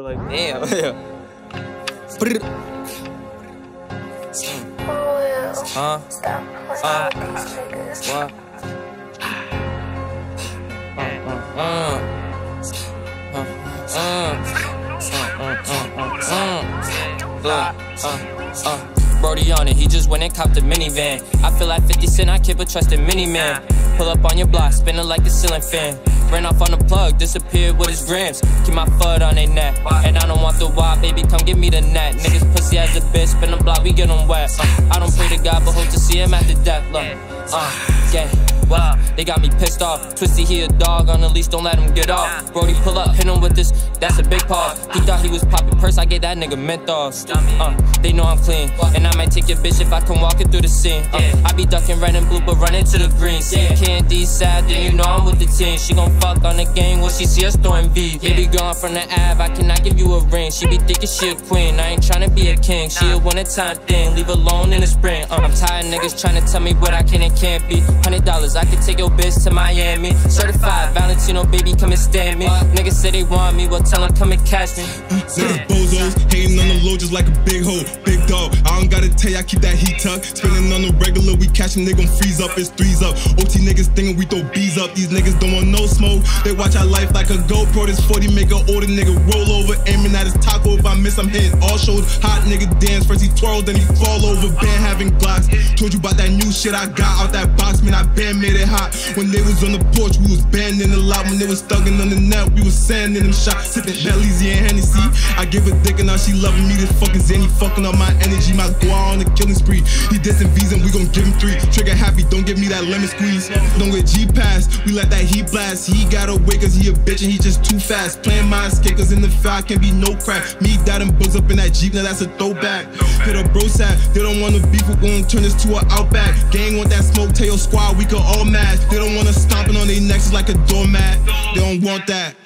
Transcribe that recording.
Like, damn. Brr. Huh? Uh, what? Brody on it, he just went and copped a minivan. I feel like 50 Cent, I keep a trusted miniman. Pull up on your block, spinning like a ceiling fan. Ran off on the plug, disappeared with his grams. Keep my foot on their neck. And I don't want the wild, baby, come give me the net. Niggas pussy as a bitch, spin the block, we get them wet. Uh, I don't pray to God, but hope to see him after death. Look, uh, yeah. They got me pissed off. Twisty, he a dog on the leash, don't let him get off. Brody pull up, hit him with this, that's a big pause. He thought he was popping purse, I gave that nigga menthols. Uh, they know I'm clean, and I might take your bitch if I come walking through the scene. Uh, I be ducking red and blue, but running to the green. Seeing candy sad, then you know I'm with the team. She gon' fuck on the game when she see us throwing V. Baby girl from the Ave, I cannot give you a ring. She be thinking she a queen, I ain't tryna be a king. She a one time thing, leave alone in the spring. Uh, I'm tired niggas tryna tell me what I can and can't be. Hundred dollars, I can take your bitch to Miami. Certified Valentino, baby, come and stand me. Niggas say they want me, well tell them come and catch me. Niggas bozos, hating on the low just like a big hoe, big dog. I don't gotta tell you, I keep that heat tucked. Spinning on the regular, we catching, they gon' freeze up, it's threes up. OT niggas thinking we throw bees up, these niggas don't want no smoke. They watch our life like a GoPro, this 40 make an older nigga roll over, aiming at his taco. If I miss, I'm hitting all shows. Hot nigga dance, first he twirl, then he fall over. Band having blocks. Told you about that new shit I got out that box, man, I band made it hot. When they was on the porch, we was banding a lot. When they was thugging on the net, we was sanding them shots. Sipping Belize and Hennessy. I give a dick and now she loving me. This fucking Zanny fucking up my energy. My guar on the killing spree. He dissing V's and we gon' give him three. Trigger happy, don't give me that lemon squeeze. Don't get G pass, we let that heat blast. He got away cause he a bitch and he just too fast. Playing my kickers in the fire can't be no crack. Me, and bugs up in that Jeep, now that's a throwback. Hit a bro sat, they don't wanna beef, we gon' turn this to an outback. Gang want that smoke tail squad, we can all match. They don't wanna stomping on their necks like a doormat. They don't want that.